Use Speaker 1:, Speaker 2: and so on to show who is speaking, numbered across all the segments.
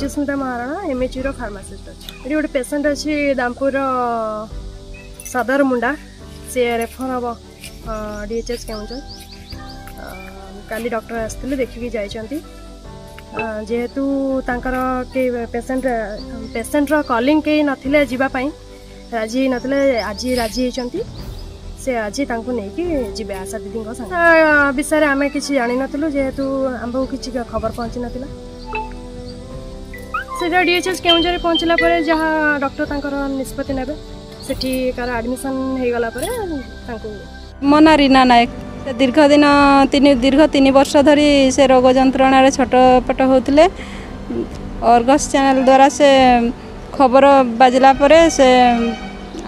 Speaker 1: विजयस्मिता Maharana M H रो pharmacist अच्छे ये गोटे पेसेंट अच्छे दामपुर सदर मुंडा सी रेफर हम डीएचएस के कल डक्टर आसते देखिकी जा जेहेतु तर पेसेंट पेसेंटर कलिंग कई ना जीवाई राजी ना आज राजी होती से आज तक नहीं आशा दीदी विषय आम कि जान नु जेहेतु आम को कि खबर पहुँची ना सीधा डीएचएच केउझर पहुँचला पर जहाँ डक्टर तर निष्पत्ति ने ସେଠି କାର ଆଡ଼ମିସନ୍ ହେଇଗଲା ପରେ ତାଙ୍କୁ
Speaker 2: ମୋ ନାଁ ରୀନା ନାୟକ ସେ ଦୀର୍ଘ ଦିନ ତିନି ଦୀର୍ଘ ତିନି ବର୍ଷ ଧରି ସେ ରୋଗ ଯନ୍ତ୍ରଣାରେ ଛଟପଟ ହେଉଥିଲେ ଅର୍ଗସ୍ ଚ୍ୟାନେଲ୍ ଦ୍ୱାରା ସେ ଖବର ବାଜିଲା ପରେ ସେ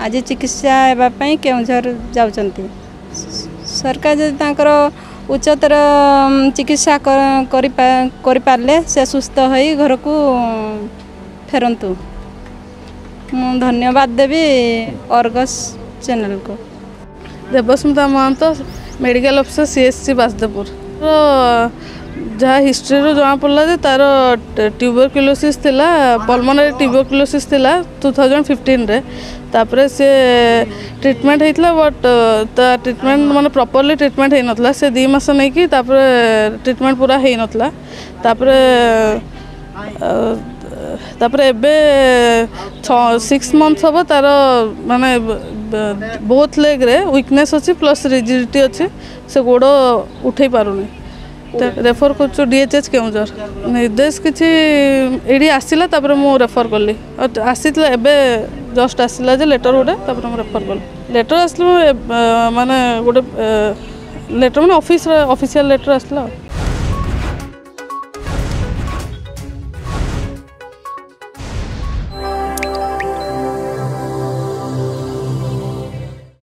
Speaker 2: ଆଜି ଚିକିତ୍ସା ହେବା ପାଇଁ କେଉଁଝର ଯାଉଛନ୍ତି ସରକାର ଯଦି ତାଙ୍କର ଉଚ୍ଚତର ଚିକିତ୍ସା କରିପାରିଲେ ସେ ସୁସ୍ଥ ହୋଇ ଘରକୁ ଫେରନ୍ତୁ ମୁଁ ଧନ୍ୟବାଦ ଦେବି ଅର୍ଗସ ଚ୍ୟାନେଲକୁ
Speaker 3: Debasmita Mahanta medical officer C S C Basudebpur ଯାହା ହିଷ୍ଟ୍ରିରୁ ଜଣାପଡ଼ିଲା ଯେ ତାର ଟ୍ୟୁବରକ୍ୟୁଲୋସିସ୍ ଥିଲା ପଲମୋନାରୀ ଟ୍ୟୁବରକ୍ୟୁଲୋସିସ୍ ଥିଲା ଟୁ ଥାଉଜେଣ୍ଡ ଫିଫ୍ଟିନ୍ରେ ତାପରେ ସେ ଟ୍ରିଟମେଣ୍ଟ ହେଇଥିଲା ବଟ୍ ତା ଟ୍ରିଟମେଣ୍ଟ ମାନେ ପ୍ରପରଲି ଟ୍ରିଟମେଣ୍ଟ ହେଇନଥିଲା ସେ ଦୁଇ ମାସ ନେଇକି ତାପରେ ଟ୍ରିଟମେଣ୍ଟ ପୁରା ହେଇନଥିଲା ତାପରେ ତାପରେ ଏବେ ସିକ୍ସ ମନ୍ଥ ହେବ ତାର ମାନେ ବହୁତ ଲେଗ୍ରେ ୱିକନେସ୍ ଅଛି ପ୍ଲସ୍ ରିଜିଡିଟି ଅଛି ସେ ଗୋଡ଼ ଉଠେଇ ପାରୁନି ରେଫର କରୁଛୁ ଡିଏଚ୍ଏଚ୍ କେଉଁଝର ନିର୍ଦ୍ଦେଶ କିଛି ଏଇଠି ଆସିଲା ତାପରେ ମୁଁ ରେଫର କଲି ଆସିଥିଲା ଏବେ ଜଷ୍ଟ ଆସିଲା ଯେ ଲେଟର ଗୋଟେ ତାପରେ ମୁଁ ରେଫର କଲି ଲେଟର ଆସିଲେ ମାନେ ଗୋଟେ ଲେଟର ମାନେ ଅଫିସର ଅଫିସିଆଲ ଲେଟର ଆସିଲା ଆଉ